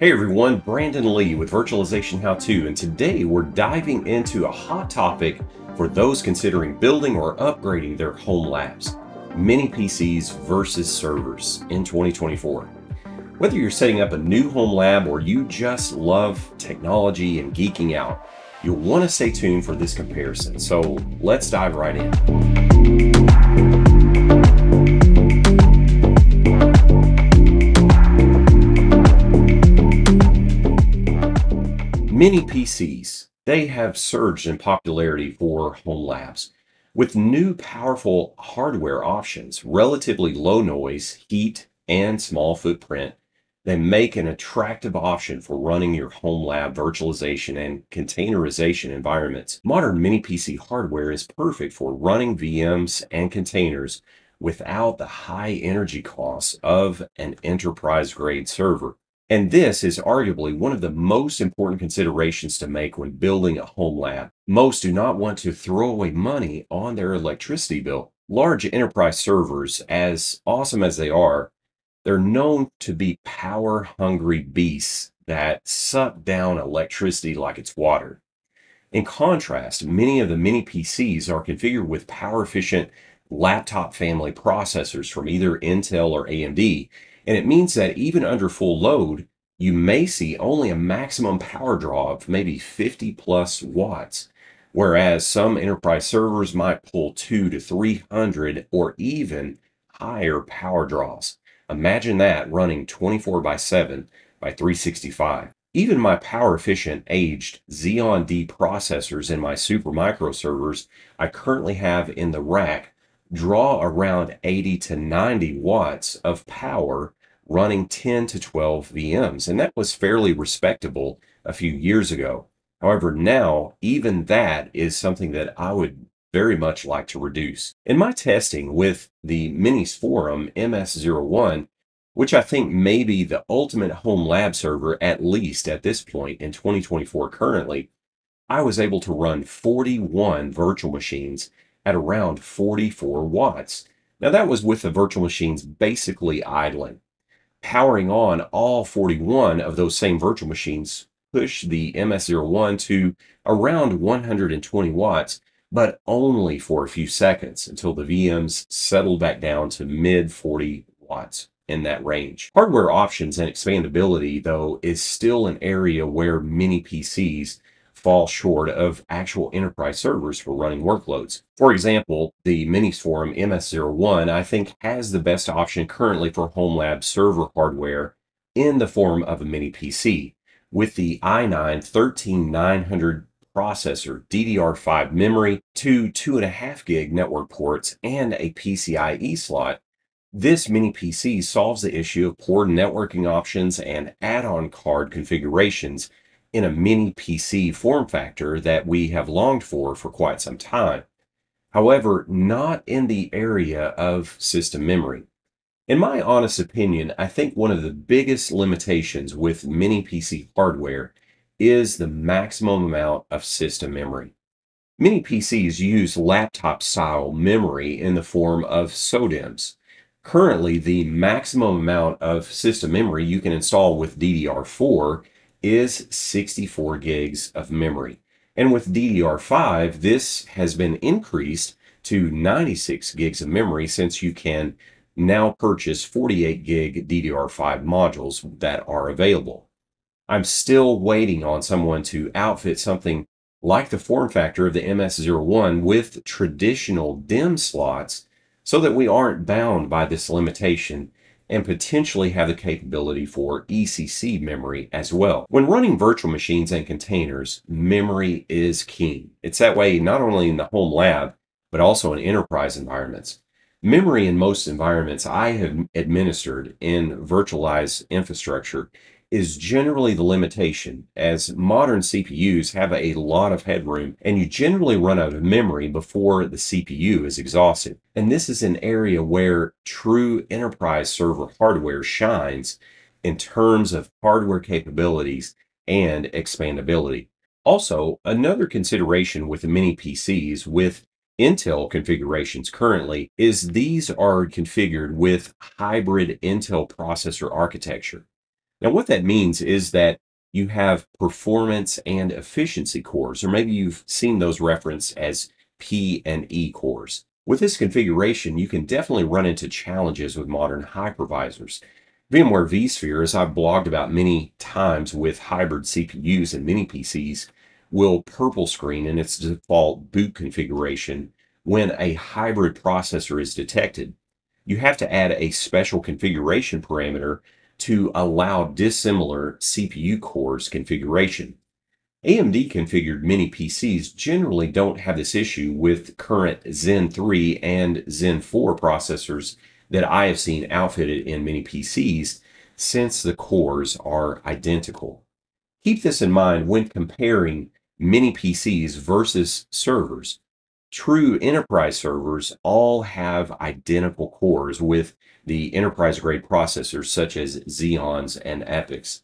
Hey everyone, Brandon Lee with Virtualization How To, and today we're diving into a hot topic for those considering building or upgrading their home labs mini PCs versus servers in 2024. Whether you're setting up a new home lab or you just love technology and geeking out, you'll want to stay tuned for this comparison. So let's dive right in. Mini PCs, they have surged in popularity for home labs. With new powerful hardware options, relatively low noise, heat, and small footprint, they make an attractive option for running your home lab virtualization and containerization environments. Modern mini PC hardware is perfect for running VMs and containers without the high energy costs of an enterprise grade server. And this is arguably one of the most important considerations to make when building a home lab. Most do not want to throw away money on their electricity bill. Large enterprise servers, as awesome as they are, they're known to be power hungry beasts that suck down electricity like it's water. In contrast, many of the mini PCs are configured with power efficient laptop family processors from either Intel or AMD and it means that even under full load, you may see only a maximum power draw of maybe 50 plus watts, whereas some enterprise servers might pull 2 to 300 or even higher power draws. Imagine that running 24 by 7 by 365. Even my power efficient aged Xeon D processors in my Supermicro servers I currently have in the rack draw around 80 to 90 watts of power running 10 to 12 VMs. And that was fairly respectable a few years ago. However, now even that is something that I would very much like to reduce. In my testing with the Minis Forum MS-01, which I think may be the ultimate home lab server, at least at this point in 2024 currently, I was able to run 41 virtual machines at around 44 watts. Now, that was with the virtual machines basically idling. Powering on all 41 of those same virtual machines pushed the MS-01 to around 120 watts, but only for a few seconds until the VMs settled back down to mid 40 watts in that range. Hardware options and expandability, though, is still an area where many PCs fall short of actual enterprise servers for running workloads. For example, the Minis Forum MS-01, I think, has the best option currently for home lab server hardware in the form of a mini PC with the i9 13900 processor, DDR5 memory, two 2.5 gig network ports, and a PCIe slot. This mini PC solves the issue of poor networking options and add on card configurations in a mini PC form factor that we have longed for for quite some time. However, not in the area of system memory. In my honest opinion, I think one of the biggest limitations with mini PC hardware is the maximum amount of system memory. Many PCs use laptop style memory in the form of SODIMMs. Currently, the maximum amount of system memory you can install with DDR4 is 64 gigs of memory. And with DDR5, this has been increased to 96 gigs of memory since you can now purchase 48 gig DDR5 modules that are available. I'm still waiting on someone to outfit something like the form factor of the MS-01 with traditional DIMM slots so that we aren't bound by this limitation and potentially have the capability for ECC memory as well. When running virtual machines and containers, memory is king. It's that way not only in the home lab, but also in enterprise environments. Memory in most environments I have administered in virtualized infrastructure is generally the limitation, as modern CPUs have a lot of headroom and you generally run out of memory before the CPU is exhausted. And this is an area where true enterprise server hardware shines in terms of hardware capabilities and expandability. Also, another consideration with mini PCs with Intel configurations currently is these are configured with hybrid Intel processor architecture. Now, what that means is that you have performance and efficiency cores, or maybe you've seen those referenced as P and E cores. With this configuration, you can definitely run into challenges with modern hypervisors. VMware vSphere, as I've blogged about many times with hybrid CPUs and mini PCs, will purple screen in its default boot configuration when a hybrid processor is detected. You have to add a special configuration parameter to allow dissimilar CPU cores configuration. AMD configured mini PCs generally don't have this issue with current Zen 3 and Zen 4 processors that I have seen outfitted in mini PCs since the cores are identical. Keep this in mind when comparing mini PCs versus servers. True enterprise servers all have identical cores with the enterprise grade processors such as Xeons and EPYCs.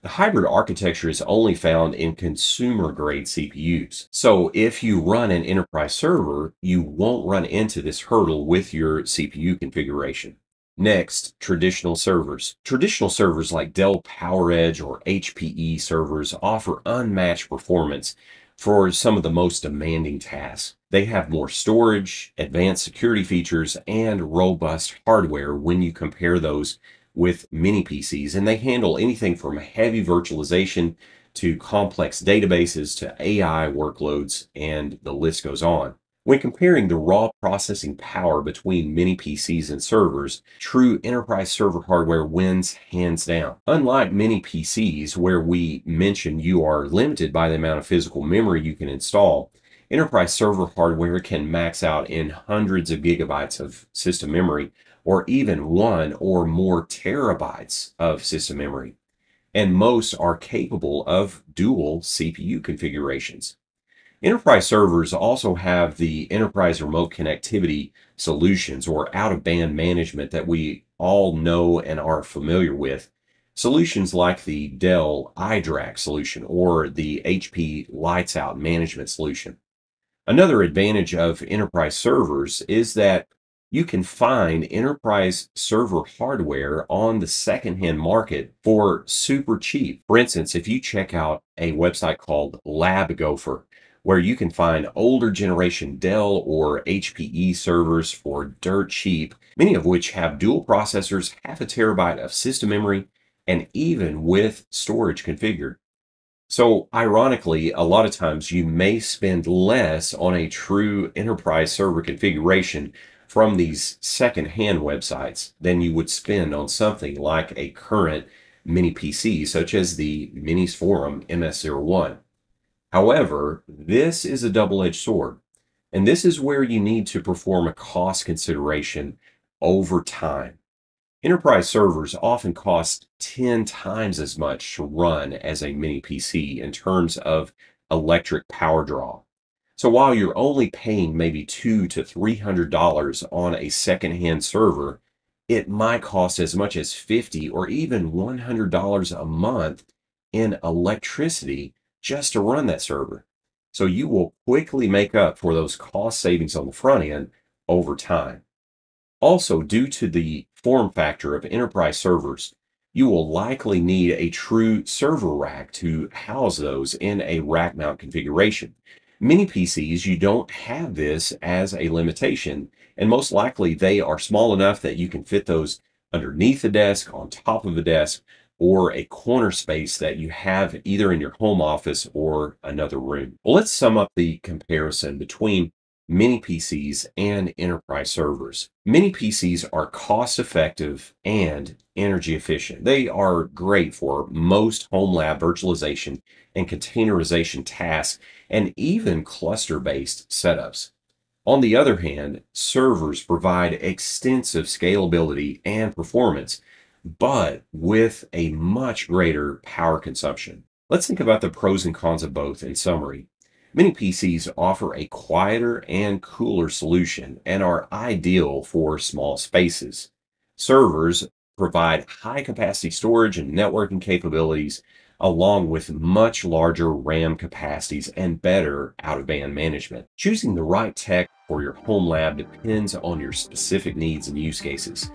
The hybrid architecture is only found in consumer grade CPUs. So if you run an enterprise server, you won't run into this hurdle with your CPU configuration. Next, traditional servers. Traditional servers like Dell PowerEdge or HPE servers offer unmatched performance for some of the most demanding tasks. They have more storage, advanced security features, and robust hardware when you compare those with mini PCs, and they handle anything from heavy virtualization to complex databases to AI workloads, and the list goes on. When comparing the raw processing power between mini PCs and servers, true enterprise server hardware wins hands down. Unlike mini PCs, where we mentioned you are limited by the amount of physical memory you can install, enterprise server hardware can max out in hundreds of gigabytes of system memory or even one or more terabytes of system memory. And most are capable of dual CPU configurations. Enterprise servers also have the enterprise remote connectivity solutions or out of band management that we all know and are familiar with. Solutions like the Dell iDRAC solution or the HP Lights Out management solution. Another advantage of enterprise servers is that you can find enterprise server hardware on the secondhand market for super cheap. For instance, if you check out a website called LabGopher, where you can find older generation Dell or HPE servers for dirt cheap, many of which have dual processors, half a terabyte of system memory, and even with storage configured. So, ironically, a lot of times you may spend less on a true enterprise server configuration from these second-hand websites than you would spend on something like a current mini PC, such as the Minis Forum MS-01. However, this is a double-edged sword, and this is where you need to perform a cost consideration over time. Enterprise servers often cost 10 times as much to run as a mini PC in terms of electric power draw. So while you're only paying maybe two to three hundred dollars on a secondhand server, it might cost as much as fifty or even one hundred dollars a month in electricity just to run that server. So you will quickly make up for those cost savings on the front end over time. Also, due to the form factor of enterprise servers, you will likely need a true server rack to house those in a rack mount configuration. Many PCs, you don't have this as a limitation, and most likely they are small enough that you can fit those underneath the desk, on top of a desk, or a corner space that you have either in your home office or another room. Well, let's sum up the comparison between mini PCs and enterprise servers. Mini PCs are cost effective and energy efficient. They are great for most home lab virtualization and containerization tasks and even cluster based setups. On the other hand, servers provide extensive scalability and performance, but with a much greater power consumption. Let's think about the pros and cons of both in summary. Mini PCs offer a quieter and cooler solution and are ideal for small spaces. Servers provide high capacity storage and networking capabilities, along with much larger RAM capacities and better out of band management. Choosing the right tech for your home lab depends on your specific needs and use cases.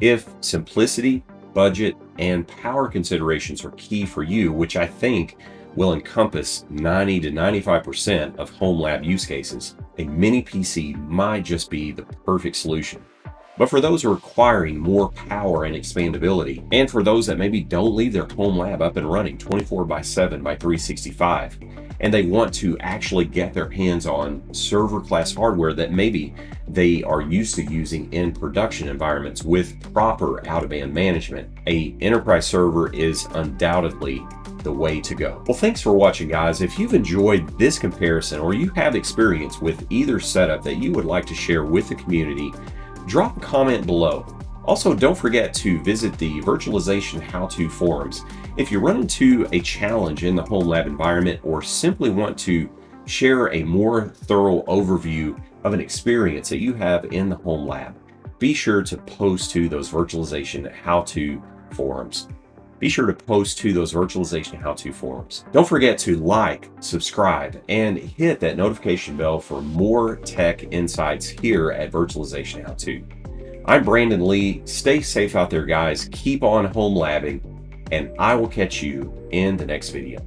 If simplicity, budget and power considerations are key for you, which I think will encompass 90 to 95% of home lab use cases, a mini PC might just be the perfect solution. But for those requiring more power and expandability, and for those that maybe don't leave their home lab up and running 24 by 7 by 365, and they want to actually get their hands on server class hardware that maybe they are used to using in production environments with proper out of band management, a enterprise server is undoubtedly the way to go. Well, thanks for watching, guys. If you've enjoyed this comparison or you have experience with either setup that you would like to share with the community, drop a comment below. Also, don't forget to visit the virtualization how-to forums. If you run into a challenge in the home lab environment or simply want to share a more thorough overview of an experience that you have in the home lab, be sure to post to those virtualization how-to forums be sure to post to those virtualization how-to forums. Don't forget to like, subscribe, and hit that notification bell for more tech insights here at Virtualization How To. I'm Brandon Lee. Stay safe out there, guys. Keep on home labbing, and I will catch you in the next video.